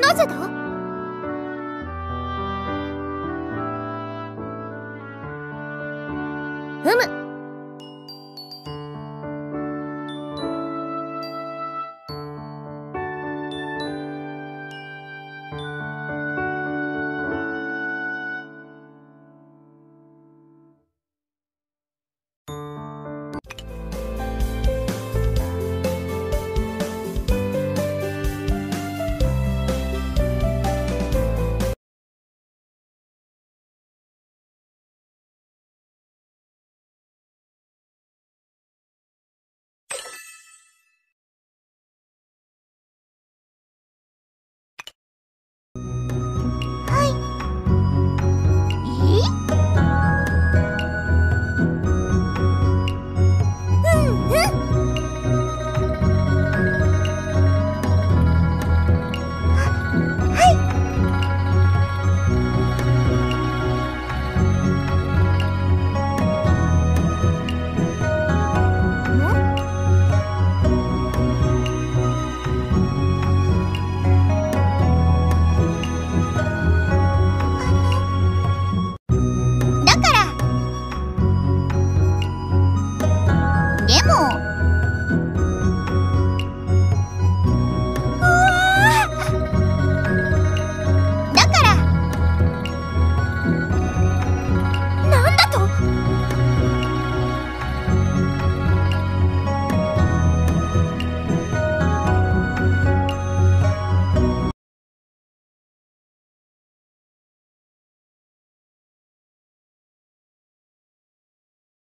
なぜだ？うむ。